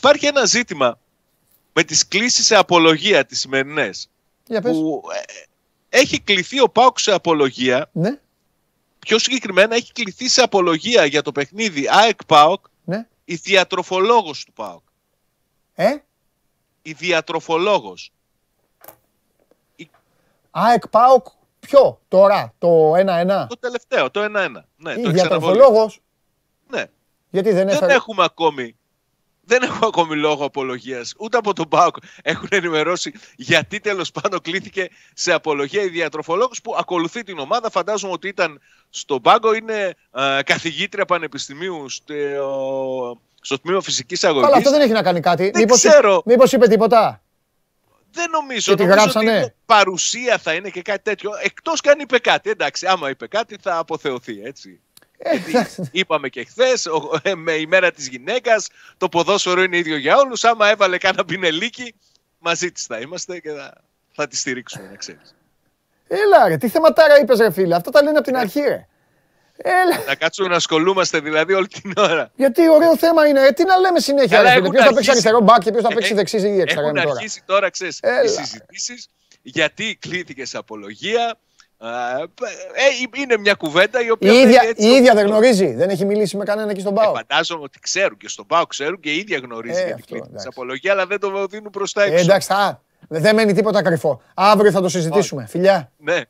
υπάρχει ένα ζήτημα με τις κλήσεις σε απολογία τις σημερινές. Για πες. Που ε, έχει κληθεί ο Πάουκ σε απολογία. Ναι, Πιο συγκεκριμένα έχει κληθεί σε απολογία για το παιχνίδι ΑΕΚ Πάουκ ναι. η διατροφολόγος του Πάουκ. Ε, Η διατροφολόγος. ΑΕΚ ΠΑΟΚ, ποιο τώρα, το 1-1. Το τελευταίο, το 1-1. Ναι, Ή το εξαναβολή. διατροφολόγος, Ναι. γιατί δεν Δεν έφερε. έχουμε ακόμη. Δεν έχουμε ακόμη λόγο απολογίας. Ούτε από τον ΠΑΟΚ έχουν ενημερώσει γιατί τέλος πάντων κλήθηκε σε απολογία η διατροφολόγος που ακολουθεί την ομάδα. Φαντάζομαι ότι ήταν στον πάγκο, είναι ε, καθηγήτρια πανεπιστημίου στο, στο τμήμα φυσικής αγωγής. Καλά, αυτό δεν έχει να κάνει κάτι. Δεν Μήπως, ξέρω. μήπως είπε τίποτα; Δεν νομίζω. Και τη νομίζω γράψανε; ότι παρουσία θα είναι και κάτι τέτοιο. Εκτός και αν είπε κάτι. Εντάξει, άμα είπε κάτι θα αποθεωθεί έτσι. Ε, Γιατί είπαμε και χθες, με η μέρα της γυναίκας, το ποδόσφαιρο είναι ίδιο για όλους. Άμα έβαλε κάνα πινελίκι, μαζί της θα είμαστε και θα, θα τη στηρίξουμε, να ξέρεις. Έλα ρε, τι θεματάρα είπες ρε φίλε, αυτά τα λένε από την αρχή ρε. Έλα, να κάτσουμε να ασχολούμαστε δηλαδή όλη την ώρα. γιατί ωραίο θέμα είναι. Ε, τι να λέμε συνέχεια Καλά, ρε φίλε, έχουν ποιος θα παίξει αρχίσει. αριστερό μπακ και ποιος θα παίξει Ε, δεξί ή έξτρα Έχουν είναι τώρα; αρχίσει τώρα, ξέρεις, Έλα. οι συζητήσεις γιατί κλείθηκε σε απολογία. Α, ε, είναι μια κουβέντα η οποία. Η ίδια, παίρνει έτσι η το- ίδια δεν γνωρίζει, δεν έχει μιλήσει με κανένα εκεί στον Ε, ΠΑΟ. φαντάζομαι ότι ξέρουν και στον Πάο ξέρουν και η ίδια γνωρίζει Ε, γιατί αυτό, κλείθηκε σε εντάξει. απολογία, αλλά δεν το δίνουν προς τα Ε, έξω. εντάξει, θα, δεν μένει τίποτα κρυφό. Αύριο θα το συζητήσουμε. Φιλιά. Ναι.